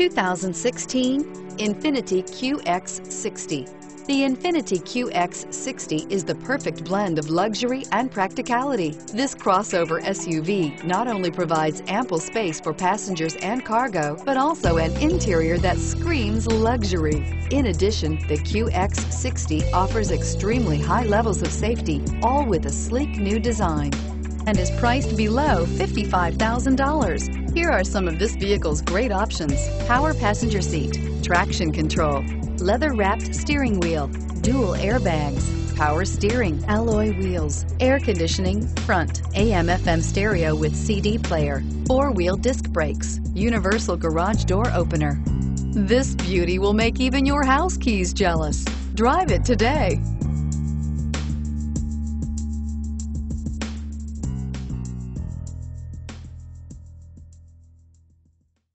2016 Infiniti QX60. The Infiniti QX60 is the perfect blend of luxury and practicality. This crossover SUV not only provides ample space for passengers and cargo, but also an interior that screams luxury. In addition, the QX60 offers extremely high levels of safety, all with a sleek new design and is priced below $55,000. Here are some of this vehicle's great options. Power passenger seat, traction control, leather-wrapped steering wheel, dual airbags, power steering, alloy wheels, air conditioning, front, AM FM stereo with CD player, four-wheel disc brakes, universal garage door opener. This beauty will make even your house keys jealous. Drive it today.